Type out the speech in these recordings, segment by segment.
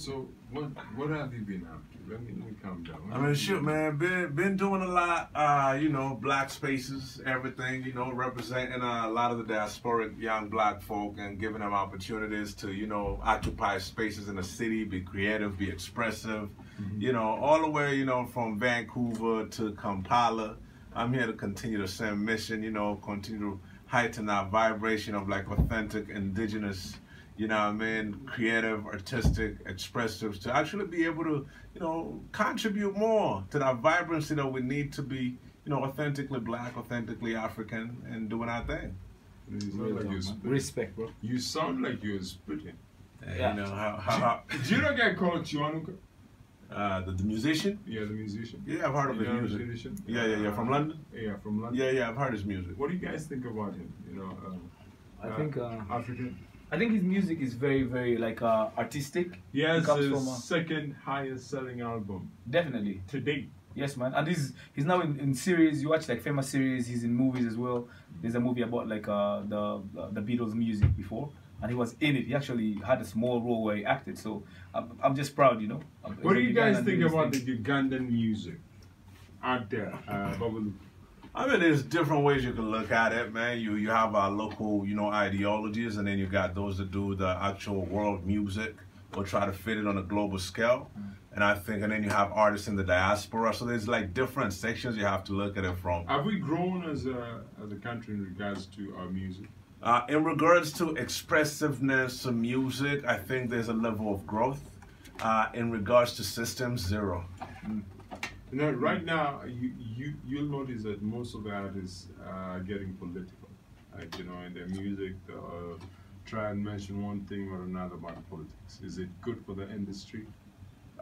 So what what have you been up to? Let me, let me calm down. What I mean, shoot, man, been been doing a lot. Uh, you know, black spaces, everything. You know, representing uh, a lot of the diasporic young black folk and giving them opportunities to, you know, occupy spaces in the city, be creative, be expressive. You know, all the way, you know, from Vancouver to Kampala. I'm here to continue the same mission. You know, continue to heighten our vibration of like authentic indigenous you know what I mean, creative, artistic, expressive, to actually be able to, you know, contribute more to that vibrancy that we need to be, you know, authentically black, authentically African, and doing our thing. Like. Respect, bro. You sound like you're spitting. Yeah. You know, how, how, Do you not get called Kiwanuka? uh, the, the musician? Yeah, the musician. Yeah, I've heard of You his know the music. musician? Yeah, yeah, yeah, from Uh, London? Yeah, from London. Yeah, yeah, I've heard his music. What do you guys think about him? You know, uh, I uh, think uh, African. I think his music is very, very like uh, artistic. Comes his from a- second highest selling album Definitely. to date. Yes, man. And he's he's now in, in series. You watch like famous series. He's in movies as well. There's a movie about like uh, the the Beatles music before, and he was in it. He actually had a small role where he acted. So I'm, I'm just proud, you know. What do you guys think about his the Ugandan music out there, uh? I mean, there's different ways you can look at it, man. You you have our local, you know, ideologies, and then you got those that do the actual world music or try to fit it on a global scale. And I think, and then you have artists in the diaspora. So there's like different sections you have to look at it from. Have we grown as a as a country in regards to our music? Uh, in regards to expressiveness of music, I think there's a level of growth. Uh, in regards to systems, zero. You know, right now you you you'll notice that most of the artists are getting political. Like you know, in their music, uh, try and mention one thing or another about politics. Is it good for the industry?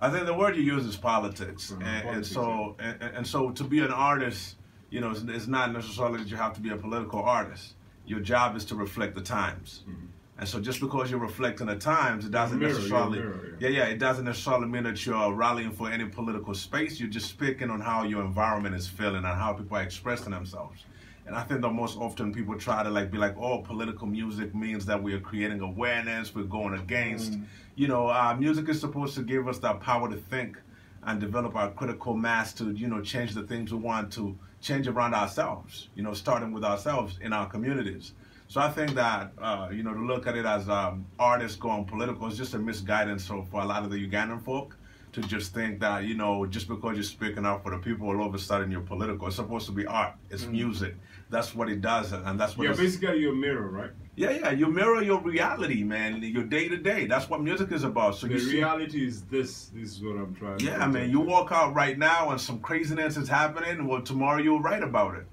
I think the word you use is politics, Mhm, and, and politics, so and, and so to be an artist, you know, it's, it's not necessarily that you have to be a political artist. Your job is to reflect the times, Mhm. And so just because you're reflecting the times, it doesn't Mirror, necessarily, mirror, yeah, yeah, it doesn't necessarily mean that you're rallying for any political space. You're just speaking on how your environment is feeling and how people are expressing themselves. And I think that most often people try to like be like, oh, political music means that we are creating awareness, we're going against. You know, uh, music is supposed to give us that power to think and develop our critical mass to, you know, change the things we want to change around ourselves. You know, starting with ourselves in our communities. So I think that uh, you know to look at it as um, artists going political is just a misguidance. So for a lot of the Ugandan folk to just think that you know just because you're speaking out for the people, all of a sudden you're political. It's supposed to be art. It's music. That's what it does, and that's what. Yeah, basically your mirror, right? yeah, yeah. You mirror your reality, man. Your day to day. That's what music is about. So The you see. reality is this. This is what I'm trying. to Yeah, man. present. You walk out right now and some craziness is happening. Well, tomorrow you'll write about it.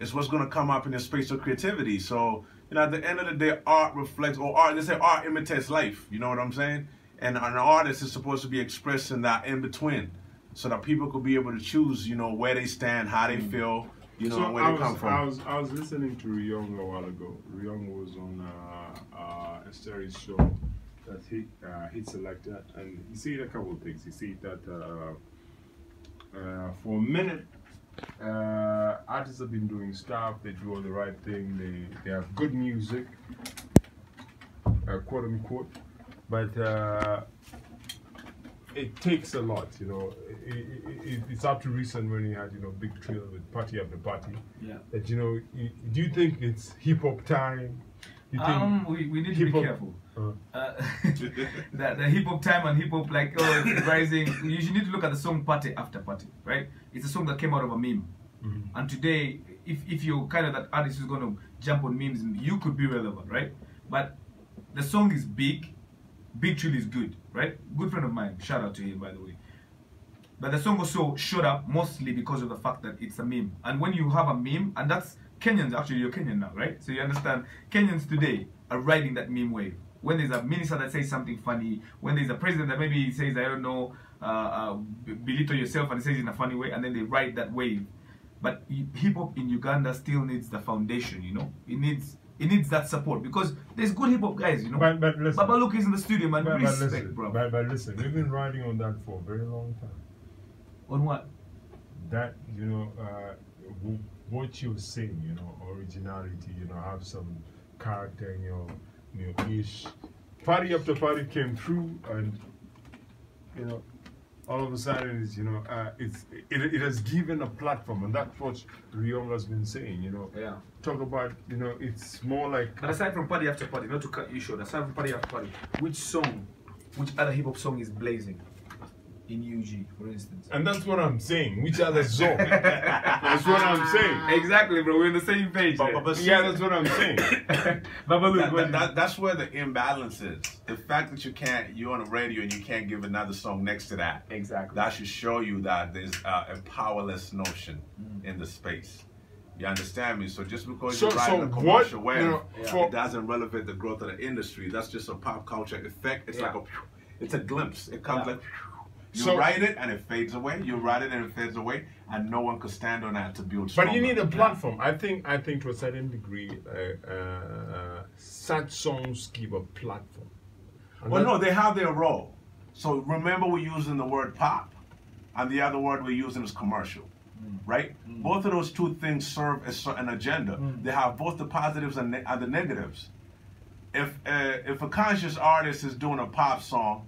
It's what's going to come up in the space of creativity. So, you know, at the end of the day, art reflects, or art, they say art imitates life. You know what I'm saying? And an artist is supposed to be expressing that in between so that people could be able to choose, you know, where they stand, how they feel, you know, so where I they was, come from. I was I was listening to Ryong a while ago. Ryong was on uh, uh, Esteri's show that he uh, he selected, and he said a couple of things. He said that uh, uh, for a minute, uh, artists have been doing stuff. They do all the right thing. They they have good music, uh, quote unquote, but. Uh, it takes a lot, you know. It, it, it, it's up to recent when he had, you know, big trill with party after party. Yeah. That you know, you, do you think it's hip hop time? You think Um, we, we need to be careful. Uh, the, the hip hop time and hip hop like oh rising. You need to look at the song "Party After Party," right? It's a song that came out of a meme. Mhm. And today, if if you're kind of that artist who's gonna jump on memes, you could be relevant, right? But the song is big. Big Trill is good, right? Good friend of mine. Shout out to him, by the way. But the song also showed up mostly because of the fact that it's a meme. And when you have a meme, and that's Kenyans, actually, you're Kenyan now, right? So you understand, Kenyans today are riding that meme wave. When there's a minister that says something funny, when there's a president that maybe says, I don't know, uh, uh, belittle yourself and says in a funny way, and then they ride that wave. But hip hop in Uganda still needs the foundation, you know? It needs it needs that support because there's good hip hop guys, you know? But but listen, Babaluku is in the studio, man. but, but listen, bro. but, but listen, we've been riding on that for a very long time. On what? That you know, uh, what you sing, you know, originality, you know, have some character in your, in your ish, party after party came through, and you know, all of a sudden, it's, you know, uh, it's it, it has given a platform, and that's what Ryong has been saying. You know, Yeah. talk about, you know, it's more like But aside from party after party, not to cut you short, aside from party after party, which song, which other hip hop song is blazing in UG, for instance? And that's what I'm saying. Which other song? that's what I'm saying. Exactly, bro. We're on the same page. But- but- but Yeah, that's what I'm saying. Babalu, That- go that- ahead. that- that's where the imbalance is. The fact that you can't, you're on the radio and you can't give another song next to that. Exactly. That should show you that there's uh, a powerless notion in the space. You understand me? So just because So- you're riding so a what, commercial you wave, know, for- it doesn't relevate the growth of the industry. That's just a pop culture effect. It's Yeah. like a, it's a glimpse. It comes Yeah. like. You So- write it and it fades away. You write it and it fades away, and no one could stand on that to build. But you need a platform. I think. I think to a certain degree, uh, uh, such songs give a platform. And Well, no, they have their role. So remember, we're using the word pop, and the other word we're using is commercial, right? Both of those two things serve a certain agenda. They have both the positives and, ne- and the negatives. If uh, if a conscious artist is doing a pop song,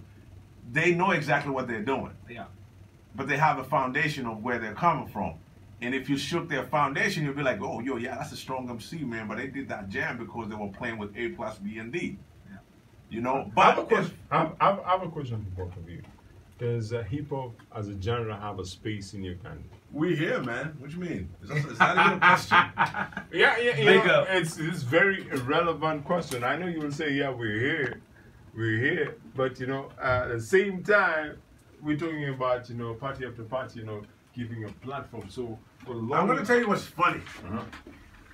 they know exactly what they're doing, yeah. but they have a foundation of where they're coming from. And if you shook their foundation, you'll be like, oh, yo, yeah, that's a strong MC, man. But they did that jam because they were playing with A plus B and D. Yeah. You know, I have, a but question, I, have, I have- I have a question for both of you. Does uh, hip hop as a genre have a space in your country? We here, man. What you mean? Is that, is that even a question? Yeah, yeah, you know, it's it's very irrelevant question. I know you will say, yeah, we're here, we're here, but you know, at the same time, we're talking about you know party after party, you know, giving a platform. So I'm gonna tell you what's funny. Uh-huh.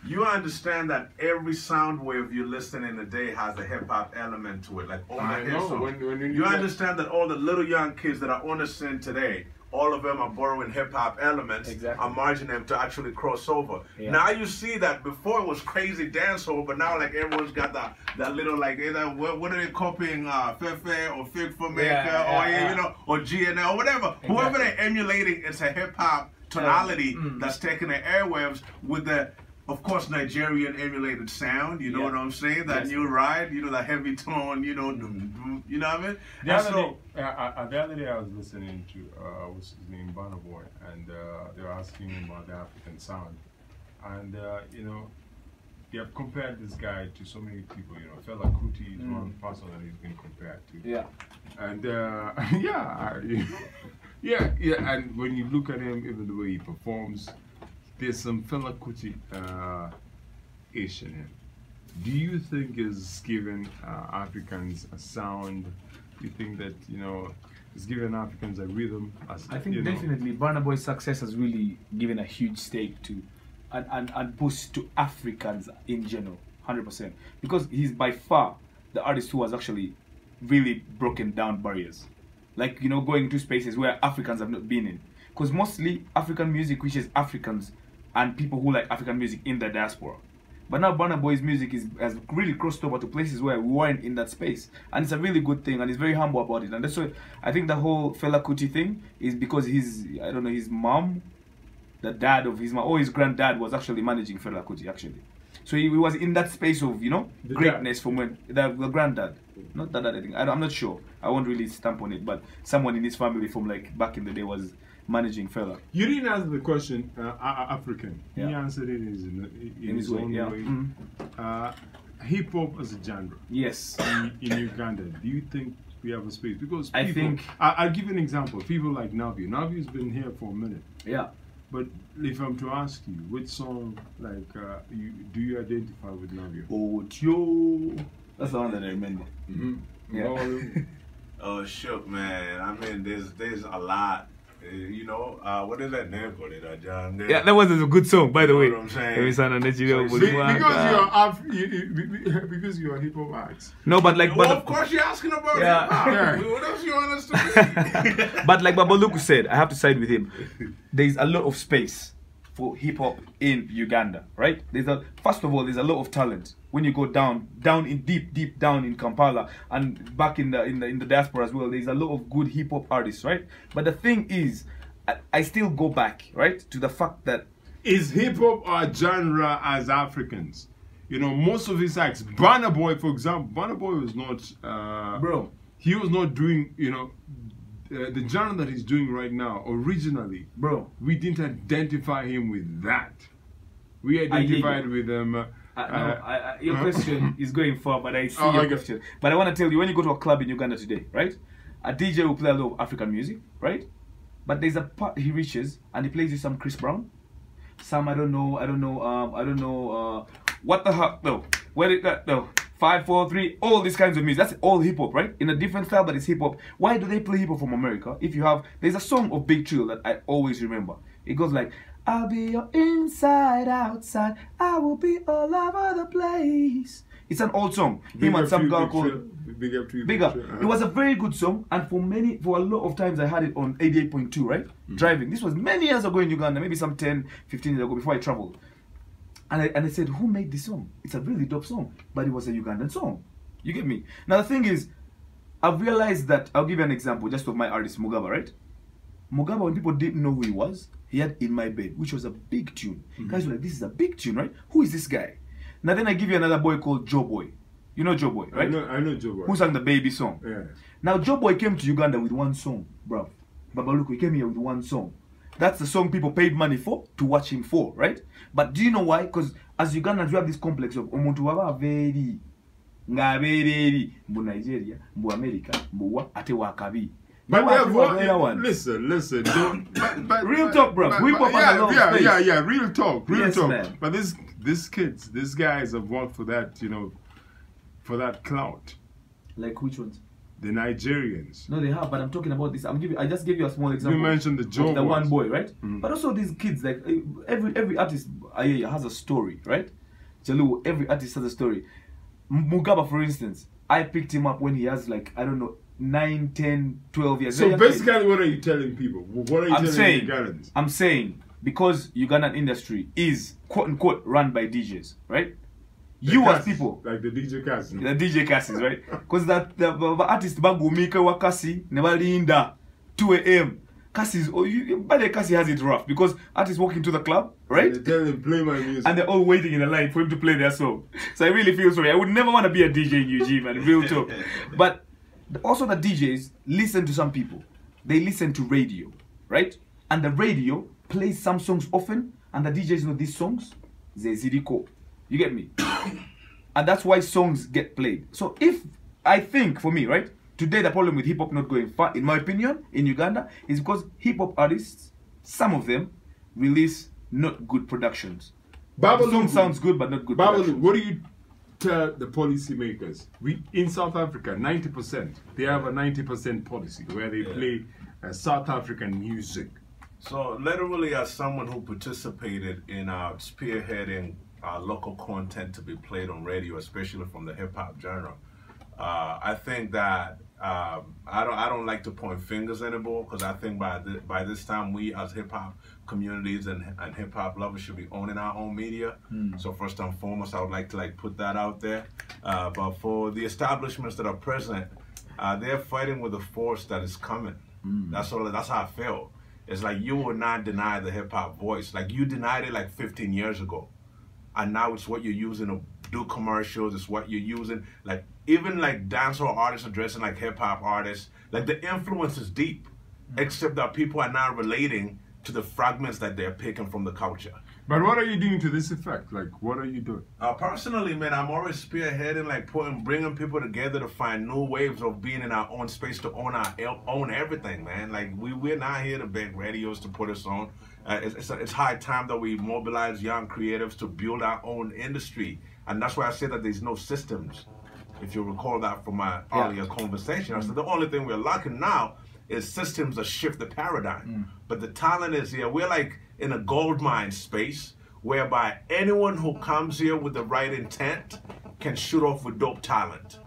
You understand that every sound wave you listen in a day has a hip hop element to it, like all the I hit know, when- when you you understand that all the little young kids that are on the scene today, all of them are borrowing hip hop elements, Exactly. are margin them to actually cross over. Yeah. Now you see that before it was crazy dancehall, but now like everyone's got that that little like either what, what are they copying uh Fefe or Fik Fameica Yeah, or yeah, you know or GNL or whatever. Whoever they're emulating, it's a hip hop tonality Mm. that's taking the airwaves with the of course Nigerian emulated sound, you know Yeah. what I'm saying? That Yes. new ride, you know, that heavy tone, you know, dum, dum, you know what I mean? The other, so- day, uh, uh, the other day I was listening to, uh, what's his name, Burna Boy, and uh, they were asking him about the African sound. And, uh, you know, they have compared this guy to so many people, you know. Fela Kuti is one person that he's been compared to. Yeah. And, uh, yeah, yeah, yeah, and when you look at him, even the way he performs, there's some Fela Kuti uh, ish in him. Do you think is giving uh, Africans a sound? Do you think that you know is giving Africans a rhythm? As, I think you know? definitely Burna Boy's success has really given a huge stake to and, and, and boost to Africans in general, 100%. Because he's by far the artist who has actually really broken down barriers. Like, you know, going to spaces where Africans have not been in. Because mostly African music reaches Africans and people who like African music in the diaspora. But now Burna Boy's music is has really crossed over to places where we weren't in that space, and it's a really good thing, and he's very humble about it. And that's why I think the whole Fela Kuti thing is because his I don't know his mom, the dad of his mom or his granddad was actually managing Fela Kuti actually, so he, he was in that space of you know The greatness from when the, the granddad, not the dad. I think I, I'm not sure. I won't really stamp on it, but someone in his family from like back in the day was managing Fela. You didn't answer the question. Uh, A- A- African. He answered it in his, in In his, his way, own yeah. way. Mhm. Uh, hip hop as a genre Yes. in, in Uganda. Do you think we have a space? Because I think- I, I'll give you an example. People like Navi. Navi's been here for a minute. Yeah. But if I'm to ask you, which song like uh, you do you identify with Navio? Otio. That's the one that I remember. Mm-hmm. Yeah. Oh, shook, man. I mean, there's there's a lot. Uh, You know, uh, what is that name for it, uh, John? Yeah, that was a good song, by the You way. know what I'm saying? Every son and you know, So- Be- would because you're you, you, because you're hip hop acts. no, but like, well, but of course you're asking about Yeah. hip hop. Yeah. What else you want us to be? but like Babaluku said, I have to side with him. There's a lot of space for hip hop in Uganda, right? There's a first of all, there's a lot of talent when you go down, down in deep, deep down in Kampala and back in the in the in the diaspora as well. There's a lot of good hip hop artists, right? But the thing is, I, I still go back, right, to the fact that Is hip hop our genre as Africans? you know, most of his acts. Burna Boy, for example, Burna Boy was not. Uh, Bro. He was not doing, you know, uh, the genre that he's doing right now. Originally, Bro. we didn't identify him with that. We identified with him. Uh, Uh, no, I, your question is going far, but I see Oh, your okay. question. But I want to tell you, when you go to a club in Uganda today, right? A DJ will play a lot of African music, right? But there's a part he reaches and he plays you some Chris Brown, some I don't know, I don't know, um, I don't know, uh, what the heck, though? where did that, no, five, four, three, all these kinds of music. That's all hip hop, right? In a different style, but it's hip hop. Why do they play hip hop from America? If you have, there's a song of Big Chill that I always remember. It goes like, I'll be your inside, outside. I will be all over the place. It's an old song. big Him and some girl called. Big up to you, Big Big Uh-huh. It was a very good song, and for many, for a lot of times, I had it on 88.2, right? Mm-hmm. Driving. This was many years ago in Uganda, maybe some 10, 15 years ago before I traveled. And I, and I said, Who made this song? It's a really dope song, but it was a Ugandan song. You get me? Now, the thing is, I've realized that, I'll give you an example just of my artist, Mugaba, right? Mugaba, when people didn't know who he was, he had In My Bed, which was a big tune. Mm-hmm. Guys were like, This is a big tune, right? Who is this guy? Now, then I give you another boy called Joeboy. You know Joeboy, I right? know, I know Joeboy. Who sang the baby song? Yeah. Now Joeboy came to Uganda with one song, bro. Babaluku, he came here with one song. That's the song people paid money for to watch him for, right? But do you know why? Because as Ugandans, we have this complex of omuntu waba very ng'abeera eri mbu Nigeria, mbu America, mbu wa ate wakabi. But we have one, wano. listen, listen. Don't, but, but, Real but- talk, bro. but- We but- pop yeah, a lot of yeah, space. yeah, yeah. Real talk, real Yes, talk. man. But this, these kids, these guys have worked for that, you know, for that clout. Like which ones? The Nigerians. No, they have, but I'm talking about this. I'm giving. I just gave you a small example. You mentioned the Joe the one boy, right? Mm. But also these kids, like eh, every every artist, has a story, right? Jalu, every artist has a story. Mugaba, for instance, I picked him up when he has like I don't know, 9, 10, 12 years. So Very young kid. basically, what are you telling people? What are you I'm telling saying, Ugandans? I'm saying because Ugandan industry is quote unquote run by DJs, right? The you as people, like the DJ Cass. the DJ Cassis, right? Because that the, the, artist bagumika wa Cacie never linda 2 a.m. Cassis, oh, you, by the Cacie has it rough because artists walk into the club, right? They play my music. And they're all waiting in the line for him to play their song. So I really feel sorry. I would never want to be a DJ in UG, man. Real talk. But also the DJs listen to some people. They listen to radio, right? And the radio plays some songs often, and the DJs know these songs. Zeziriko. You get me? and that's why songs get played. So if I think for me, right? Today the problem with hip hop not going far, in my opinion, in Uganda, is because hip hop artists, some of them, release not good productions. The song sounds good, but not good. Babalu, what do you tell the policymakers? We in South Africa, ninety percent. They have a ninety percent policy where they play uh, South African music. So, literally, as someone who participated in uh, spearheading uh, local content to be played on radio, especially from the hip hop genre, uh, I think that um, I don't I don't like to point fingers anymore because I think by the, by this time we as hip hop communities and, and hip hop lovers should be owning our own media. So first and foremost, I would like to like put that out there. Uh, but for the establishments that are present, uh, they're fighting with a force that is coming. That's all. That's how I feel. It's like you will not deny the hip hop voice. Like you denied it like 15 years ago, and now it's what you're using to do commercials. It's what you're using. Like even like dancehall artists are dressing like hip hop artists. Like the influence is deep, except that people are now relating to the fragments that they're picking from the culture. But what are you doing to this effect? Like, what are you doing? Uh, personally, man, I'm always spearheading, like putting, bringing people together to find new waves of being in our own space to own our own everything, man. Like we we're not here to beg radios to put us on. Uh, it's it's, it's high time that we mobilize young creatives to build our own industry, and that's why I say that there's no systems. If you recall that from my Yeah. earlier conversation, I said the only thing we're lacking now is systems that shift the paradigm. But the talent is here. We're like in a gold mine space whereby anyone who comes here with the right intent can shoot off with dope talent.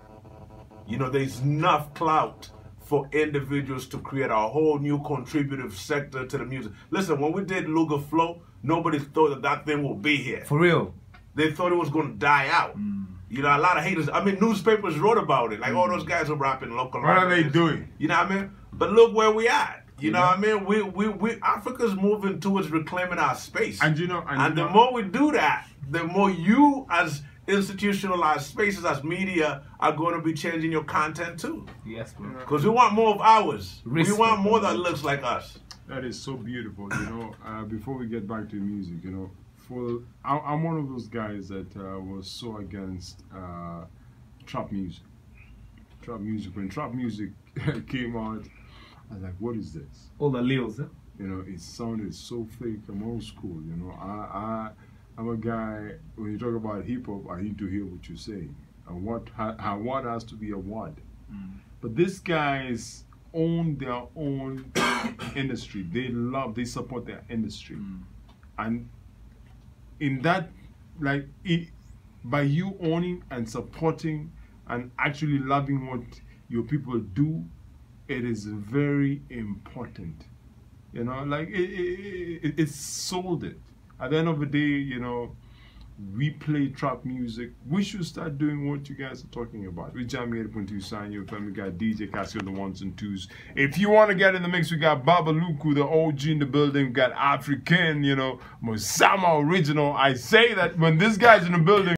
You know, there's enough clout for individuals to create a whole new contributive sector to the music. Listen, when we did Luga Flow, nobody thought that that thing would be here. For real. They thought it was going to die out. Mm. You know, a lot of haters. I mean, newspapers wrote about it. Like, all mm. those guys are rapping local. What are they doing? You know what I mean? But look where we at. You know what I mean? We we we Africa's moving towards reclaiming our space. And you know, and, And you the know- more we do that, the more you as institutionalized spaces as media are going to be changing your content too. Yes, bro. Because we want more of ours. Respect. We want more that looks like us. That is so beautiful, you know. Uh, before we get back to music, you know, for I, I'm one of those guys that uh, was so against uh, trap music. Trap music. When trap music came out, I was like, "What is this?" All the lils, huh? You know, it sounded so fake. I'm old school. You know, I, I I'm a guy. When you talk about hip hop, I need to hear what you're saying and what how, what has to be a what. Mm. But these guys own their own industry. They love, they support their industry, mm. and in that, like, it, by you owning and supporting and actually loving what your people do, it is very important. You know, like it, it, it, it's sold it. At the end of the day, you know, we play trap music. We should start doing what you guys are talking about. We jam here point two Sanyu family got DJ Cacie the ones and twos. If you want to get in the mix, we got Babaluku, the OG in the building, we got African, you know, Musama original. I say that when this guy's in the building.